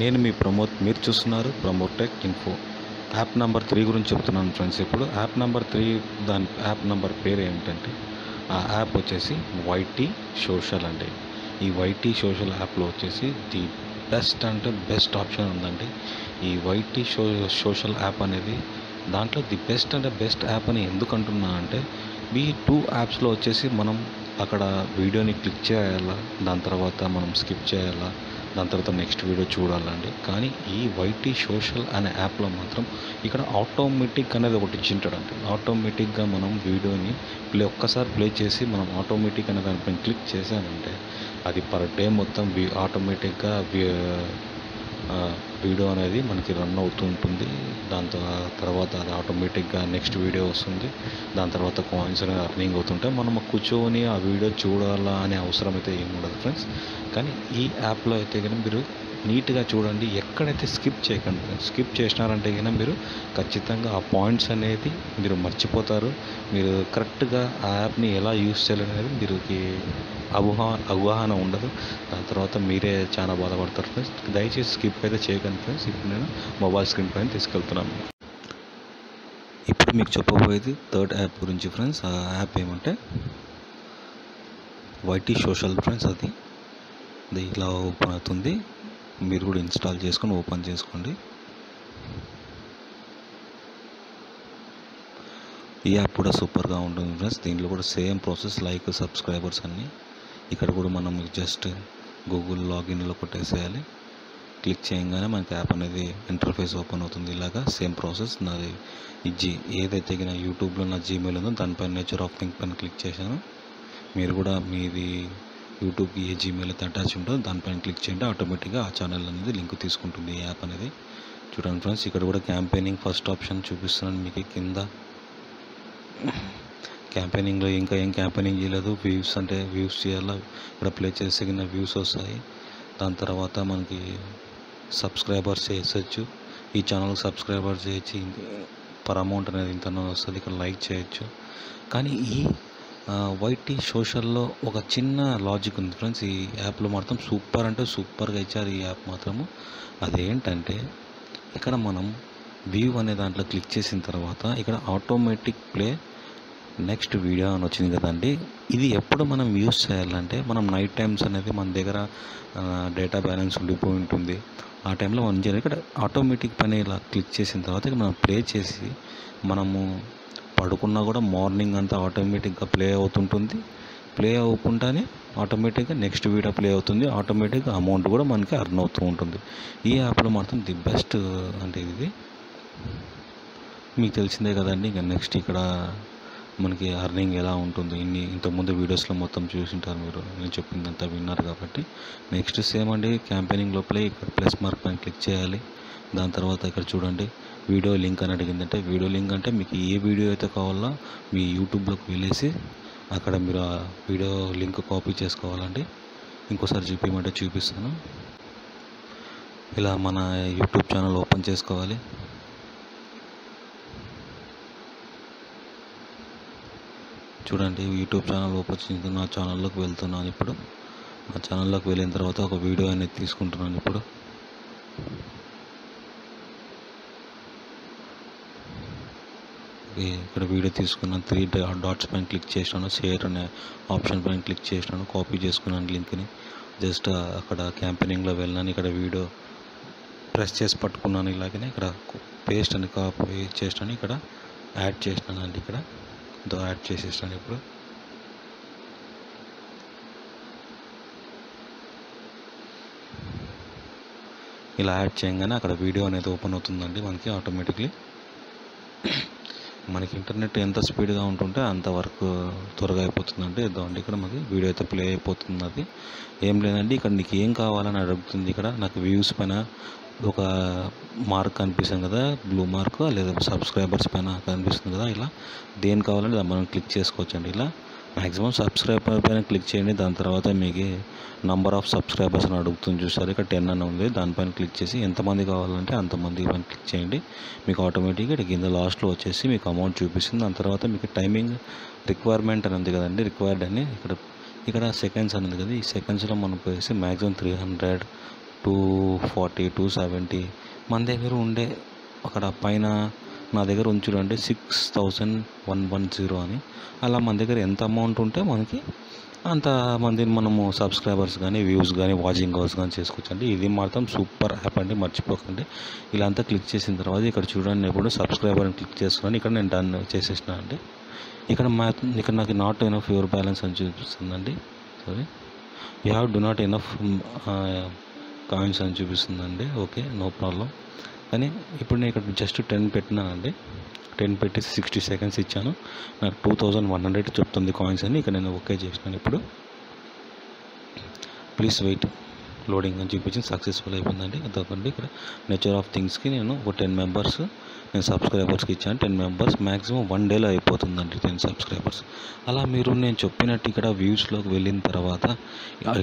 నేను మీ ప్రమోద్ మీరు చూస్తున్నారు Pramod tech info. App number three గురించి చెప్తున్నాను ఫ్రెండ్స్. ఇప్పుడు యాప్ నెంబర్ త్రీ దాని యాప్ నెంబర్ పేరు ఏమిటంటే ఆ యాప్ వచ్చేసి వైటీ సోషల్ అండి. ఈ వైటీ సోషల్ యాప్లో వచ్చేసి ది బెస్ట్ అంటే బెస్ట్ ఆప్షన్ ఉందండి. ఈ వైటీ షో సోషల్ యాప్ అనేది దాంట్లో ది బెస్ట్ అంటే బెస్ట్ యాప్ అని ఎందుకు అంటున్నా అంటే ఈ టూ యాప్స్లో వచ్చేసి మనం అక్కడ వీడియోని క్లిక్ చేయాలా దాని తర్వాత మనం స్కిప్ చేయాలా దాని తర్వాత నెక్స్ట్ వీడియో చూడాలండి. కానీ ఈ వైటీ సోషల్ అనే యాప్లో మాత్రం ఇక్కడ ఆటోమేటిక్ అనేది ఒకటి ఇచ్చింటాడండి ఆటోమేటిక్గా మనం వీడియోని ప్లే ఒక్కసారి ప్లే చేసి మనం ఆటోమేటిక్ అనే దానిపైన క్లిక్ చేసామంటే అది పర్ డే మొత్తం ఆటోమేటిక్గా వీడియో అనేది మనకి రన్ అవుతూ ఉంటుంది. దాని తర్వాత అది ఆటోమేటిక్గా నెక్స్ట్ వీడియో వస్తుంది. దాని తర్వాత కాయిన్స్ అనేది అర్నింగ్ అవుతుంటాయి. మనం కూర్చొని ఆ వీడియో చూడాలా అనే అవసరం అయితే ఏమి ఉండదు ఫ్రెండ్స్ కానీ ఈ యాప్లో అయితే కానీ మీరు నీట్గా చూడండి ఎక్కడైతే స్కిప్ చేయకండి స్కిప్ చేసినారంటే కనుక మీరు ఖచ్చితంగా ఆ పాయింట్స్ అనేది మీరు మర్చిపోతారు. మీరు కరెక్ట్గా ఆ యాప్ని ఎలా యూస్ చేయాలనేది మీరుకి అవగాహన అవగాహన ఉండదు. దాని తర్వాత మీరే చాలా బాధపడతారు ఫ్రెండ్స్. దయచేసి స్కిప్ అయితే చేయకండి ఫ్రెండ్స్. ఇప్పుడు నేను మొబైల్ స్క్రీన్ పైన తీసుకెళ్తున్నాను. ఇప్పుడు మీకు చెప్పబోయేది థర్డ్ యాప్ గురించి ఫ్రెండ్స్. ఆ యాప్ ఏమంటే వైటీ సోషల్ ఫ్రెండ్స్ అది. అది ఇలా ఓపెన్ అవుతుంది. మీరు కూడా ఇన్స్టాల్ చేసుకొని ఓపెన్ చేసుకోండి. ఈ యాప్ కూడా సూపర్గా ఉంటుంది ఫ్రెండ్స్. దీంట్లో కూడా సేమ్ ప్రాసెస్ లైక్ సబ్స్క్రైబర్స్ అన్నీ. ఇక్కడ కూడా మనం జస్ట్ గూగుల్ లాగిన్లో కొట్టేసేయాలి. క్లిక్ చేయగానే మనకి యాప్ అనేది ఇంటర్ఫేస్ ఓపెన్ అవుతుంది. ఇలాగా సేమ్ ప్రాసెస్ నాది జీ ఏదైతే నా యూట్యూబ్లో నా జీమెయిల్ ఉందో దానిపైన నేచర్ ఆఫ్ థింక్ పైన క్లిక్ చేశాను. మీరు కూడా మీది యూట్యూబ్కి ఏ జీమెయిల్ అయితే అటాచ్ ఉంటుందో దానిపైన క్లిక్ చేయండి. ఆటోమేటిక్గా ఆ ఛానల్ అనేది లింక్ తీసుకుంటుంది ఈ యాప్ అనేది. చూడండి ఫ్రెండ్స్ ఇక్కడ కూడా క్యాంపెయినింగ్ ఫస్ట్ ఆప్షన్ చూపిస్తున్నాను మీకు కింద. క్యాంపెయినింగ్లో ఇంకా ఏం క్యాంపెయినింగ్ చేయలేదు. వ్యూస్ అంటే వ్యూస్ చేయాలా? ఇక్కడ ప్లే చేస్తే కింద వ్యూస్ వస్తాయి. దాని తర్వాత మనకి సబ్స్క్రైబర్స్ చేసొచ్చు ఈ ఛానల్కి సబ్స్క్రైబర్ చేయొచ్చు. పర్ అమౌంట్ అనేది ఇంత వస్తుంది. ఇక్కడ లైక్ చేయొచ్చు. కానీ ఈ వైటీ సోషల్లో ఒక చిన్న లాజిక్ ఉంది ఫ్రెండ్స్. ఈ యాప్లో మాత్రం సూపర్ అంటే సూపర్గా ఇచ్చారు ఈ యాప్ మాత్రము. అదేంటంటే ఇక్కడ మనం వ్యూ అనే దాంట్లో క్లిక్ చేసిన తర్వాత ఇక్కడ ఆటోమేటిక్ ప్లే నెక్స్ట్ వీడియో అని వచ్చింది కదండి. ఇది ఎప్పుడు మనం యూస్ చేయాలంటే మనం నైట్ టైమ్స్ అనేది మన దగ్గర డేటా బ్యాలెన్స్ ఉండిపోయి ఉంటుంది. ఆ టైంలో మనం చేయాలి. ఇక్కడ ఆటోమేటిక్ పని ఇలా క్లిక్ చేసిన తర్వాత ఇక్కడ మనం ప్లే చేసి మనము పడుకున్నా కూడా మార్నింగ్ అంతా ఆటోమేటిక్గా ప్లే అవుతుంటుంది. ప్లే అవ్వకుండానే ఆటోమేటిక్గా నెక్స్ట్ వీడియో ప్లే అవుతుంది. ఆటోమేటిక్గా అమౌంట్ కూడా మనకి అర్న్ అవుతూ ఉంటుంది. ఈ యాప్లో మాత్రం ది బెస్ట్ అంటే ఇది మీకు తెలిసిందే కదండి. ఇంకా నెక్స్ట్ ఇక్కడ మనకి అర్నింగ్ ఎలా ఉంటుంది. ఇన్ని ఇంతకుముందు వీడియోస్లో మొత్తం చూసింటారు మీరు. నేను చెప్పిందంతా విన్నారు కాబట్టి. నెక్స్ట్ సేమ్ అండి క్యాంపెయినింగ్ లోపలే ఇక్కడ ప్లస్ మార్క్ పైన క్లిక్ చేయాలి. దాని తర్వాత ఇక్కడ చూడండి. వీడియో లింక్ అని అడిగిందంటే వీడియో లింక్ అంటే మీకు ఏ వీడియో అయితే కావాలో మీ యూట్యూబ్లోకి వెళ్ళేసి అక్కడ మీరు ఆ వీడియో లింక్ కాపీ చేసుకోవాలండి. ఇంకోసారి చూపించమంటే చూపిస్తాను. ఇలా మన యూట్యూబ్ ఛానల్ ఓపెన్ చేసుకోవాలి. చూడండి యూట్యూబ్ ఛానల్ ఓపెన్ చేసి నా ఛానల్లోకి వెళ్తున్నాను ఇప్పుడు. నా ఛానల్లోకి వెళ్ళిన తర్వాత ఒక వీడియో అనేది తీసుకుంటున్నాను ఇప్పుడు. ఇక్కడ వీడియో తీసుకున్నాను త్రీ డాట్స్ పైన క్లిక్ చేసినాను. షేర్ అనే ఆప్షన్ పైన క్లిక్ చేసినాను. కాపీ చేసుకున్నాను లింక్ని. జస్ట్ అక్కడ క్యాంపెయినింగ్లో వెళ్ళాను ఇక్కడ వీడియో ప్రెస్ చేసి పట్టుకున్నాను ఇలాగనే. ఇక్కడ పేస్ట్ అని కాపీ చేసినాను. ఇక్కడ యాడ్ చేసినాను అండి ఇక్కడ. దో యాడ్ చేసేసాను ఇప్పుడు. ఇలా యాడ్ చేయగానే అక్కడ వీడియో అనేది ఓపెన్ అవుతుందండి. మనకి ఆటోమేటిక్లీ మనకి ఇంటర్నెట్ ఎంత స్పీడ్గా ఉంటుంటే అంత వర్క్ త్వరగా అయిపోతుందండి ఇద్దామండి ఇక్కడ మనకి వీడియో అయితే ప్లే అయిపోతుంది అది ఏం లేదండి ఇక్కడ నీకు ఏం కావాలని అడుగుతుంది ఇక్కడ నాకు వ్యూస్ పైన ఒక మార్క్ కనిపిస్తుంది కదా బ్లూ మార్క్ లేదా సబ్స్క్రైబర్స్ పైన కనిపిస్తుంది కదా ఇలా దేని కావాలంటే మనం క్లిక్ చేసుకోవచ్చండి ఇలా మ్యాక్సిమం సబ్స్క్రైబర్ పైన క్లిక్ చేయండి. దాని తర్వాత మీకు నంబర్ ఆఫ్ సబ్స్క్రైబర్స్ అని అడుగుతుంది చూసారు. ఇక్కడ టెన్ అని ఉంది. దానిపైన క్లిక్ చేసి ఎంతమంది కావాలంటే అంతమంది పైన క్లిక్ చేయండి. మీకు ఆటోమేటిక్గా ఇక్కడ కింద లాస్ట్లో వచ్చేసి మీకు అమౌంట్ చూపిస్తుంది. దాని తర్వాత మీకు టైమింగ్ రిక్వైర్మెంట్ అని ఉంది కదండి. రిక్వైర్డ్ అని ఇక్కడ ఇక్కడ సెకండ్స్ అనేది కదా. ఈ సెకండ్స్లో మనం పోయేసి maximum three hundred two forty two seventy మన దగ్గర ఉండే అక్కడ పైన నా దగ్గర ఉంచుడండి six thousand one one zero అని. అలా మన దగ్గర ఎంత అమౌంట్ ఉంటే మనకి అంత మందిని మనము సబ్స్క్రైబర్స్ కానీ వ్యూస్ కానీ వాచింగ్ అవర్స్ కానీ చేసుకోవచ్చు అండి ఇది మాత్రం సూపర్ యాప్ అండి మర్చిపోకండి. ఇలా అంతా క్లిక్ చేసిన తర్వాత ఇక్కడ చూడండి ఇప్పుడు సబ్స్క్రైబర్ అని క్లిక్ చేసుకుని ఇక్కడ నేను డన్ చేసేసిన అండి. ఇక్కడ మా ఇక్కడ నాకు నాట్ ఎనఫ్ యువర్ బ్యాలెన్స్ అని చూపిస్తుందండి. Sorry you have do not enough coins అని చూపిస్తుందండి. ఓకే నో ప్రాబ్లం కానీ ఇప్పుడు నేను ఇక్కడ జస్ట్ టెన్ పెట్టినానండి. టెన్ పెట్టి సిక్స్టీ సెకండ్స్ ఇచ్చాను. నాకు టూ థౌజండ్ వన్ హండ్రెడ్ చెప్తుంది కాయిన్స్ అని. ఇక్కడ నేను ఓకే చేసినాను ఇప్పుడు. ప్లీజ్ వెయిట్ లోడింగ్ అని చూపించింది సక్సెస్ఫుల్ అయిపోయిందండి. అదొకండి ఇక్కడ నేచర్ ఆఫ్ థింగ్స్కి నేను ఒక టెన్ మెంబర్స్ నేను సబ్స్క్రైబర్స్కి ఇచ్చాను. టెన్ మెంబర్స్ మ్యాక్సిమం వన్ డేలో అయిపోతుందండి టెన్ సబ్స్క్రైబర్స్ అలా మీరు నేను చెప్పినట్టు ఇక్కడ వ్యూస్లోకి వెళ్ళిన తర్వాత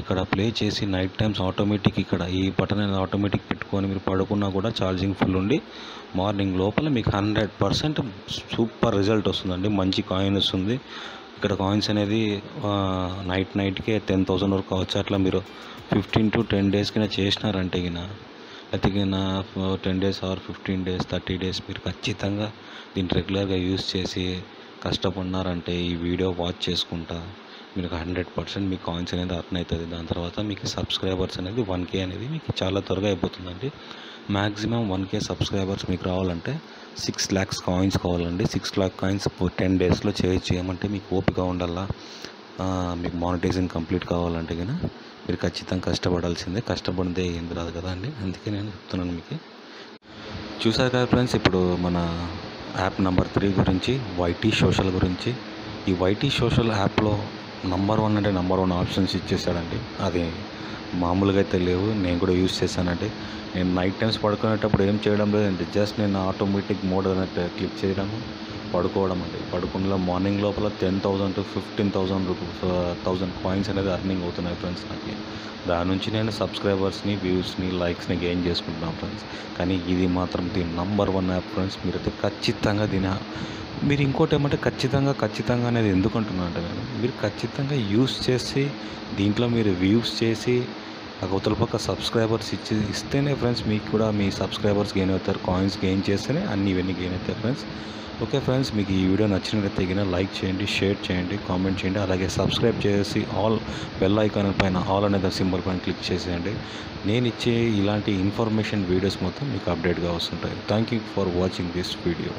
ఇక్కడ ప్లే చేసి నైట్ టైమ్స్ ఆటోమేటిక్ ఇక్కడ ఈ బటన్ అనేది ఆటోమేటిక్ పెట్టుకొని మీరు పడుకున్నా కూడా ఛార్జింగ్ ఫుల్ ఉండి మార్నింగ్ లోపల మీకు హండ్రెడ్ పర్సెంట్ సూపర్ రిజల్ట్ వస్తుందండి. మంచి కాయిన్ వస్తుంది. ఇక్కడ కాయిన్స్ అనేది నైట్ నైట్కే టెన్ థౌసండ్ వరకు కావచ్చు. అట్లా మీరు ఫిఫ్టీన్ టు టెన్ డేస్ కింద చేసినారంటే గిన అతికిన ten days or fifteen days thirty days మీరు ఖచ్చితంగా దీన్ని రెగ్యులర్గా యూస్ చేసి కష్టపడినారంటే ఈ వీడియో వాచ్ చేసుకుంటా. మీకు హండ్రెడ్ పర్సెంట్ మీ కాయిన్స్ అనేది అర్న్ అవుతుంది దాని తర్వాత మీకు సబ్స్క్రైబర్స్ అనేది వన్ కే అనేది మీకు చాలా త్వరగా అయిపోతుందండి. మ్యాక్సిమం వన్ కే సబ్స్క్రైబర్స్ మీకు రావాలంటే సిక్స్ ల్యాక్స్ కాయిన్స్ కావాలండి. సిక్స్ ల్యాక్ కాయిన్స్ టెన్ డేస్లో చేయొచ్చు. ఏమంటే మీకు ఓపిక ఉండాలా? మీకు మానిటైజింగ్ కంప్లీట్ కావాలంటే కనుక మీరు ఖచ్చితంగా కష్టపడాల్సిందే. కష్టపడితే ఏం రాదు కదా అండి. అందుకే నేను చెప్తున్నాను మీకు. చూసారు కదా ఫ్రెండ్స్ ఇప్పుడు మన యాప్ నెంబర్ త్రీ గురించి వైటీ సోషల్ గురించి. ఈ వైటీ సోషల్ యాప్లో నంబర్ వన్ అంటే నంబర్ వన్ ఆప్షన్స్ ఇచ్చేసాడండి అది మామూలుగా అయితే లేవు. నేను కూడా యూజ్ చేశానండి. నేను నైట్ టైమ్స్ పడుకునేటప్పుడు ఏం చేయడం లేదండి. జస్ట్ నేను ఆటోమేటిక్ మోడ్ అనేది క్లిక్ చేయడము. పడుకోవడం అండి. పడుకున్న మార్నింగ్ లోపల ten thousand to fifteen thousand rupees thousand coins అనేది అర్నింగ్ అవుతున్నాయి ఫ్రెండ్స్ నాకు. దాని నుంచి నేను సబ్స్క్రైబర్స్ని వ్యూస్ని లైక్స్ని గెయిన్ చేసుకుంటున్నాను ఫ్రెండ్స్. కానీ ఇది మాత్రం దీని నంబర్ వన్ యాప్ ఫ్రెండ్స్. మీరైతే ఖచ్చితంగా దీని మీరు ఇంకోటి ఏమంటే ఖచ్చితంగా ఖచ్చితంగా అనేది ఎందుకు అంటే నేను మీరు ఖచ్చితంగా యూస్ చేసి దీంట్లో మీరు వ్యూస్ చేసి అవతల పక్క సబ్స్క్రైబర్స్ ఇచ్చి ఇస్తేనే ఫ్రెండ్స్ మీకు కూడా మీ సబ్స్క్రైబర్స్ గెయిన్ అవుతారు కాయిన్స్ గెయిన్ చేస్తేనే అన్ని ఇవన్నీ గెయిన్ అవుతాయి ఫ్రెండ్స్. ఓకే ఫ్రెండ్స్ మీకు ఈ వీడియో నచ్చినట్లయితే తగిన లైక్ చేయండి షేర్ చేయండి కామెంట్ చేయండి అలాగే సబ్స్క్రైబ్ చేసి ఆల్ బెల్ ఐకాన్ పైన ఆల్ అనేది సింబల్ పైన క్లిక్ చేసేయండి. నేను ఇచ్చే ఇలాంటి ఇన్ఫర్మేషన్ వీడియోస్ మొత్తం మీకు అప్డేట్గా వస్తుంటాయి. Thank you for watching this video.